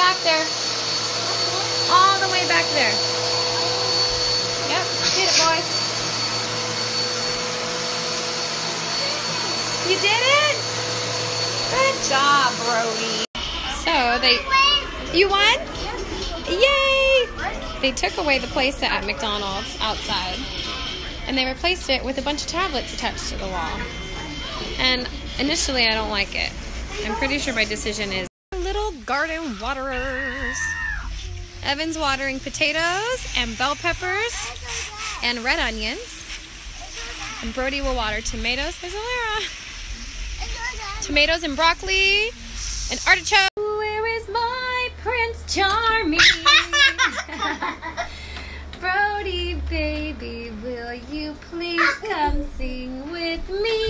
back there. All the way back there. Yep, hit it, boy. You did it? Good job, Brody. So they, you won? Yay! They took away the playset at McDonald's outside, and they replaced it with a bunch of tablets attached to the wall. And initially, I don't like it. I'm pretty sure my decision is garden waterers. Evan's watering potatoes and bell peppers and red onions. And Brody will water tomatoes. There's Alara. Tomatoes and broccoli and artichoke. Where is my Prince Charming? Brody, baby, will you please come sing with me?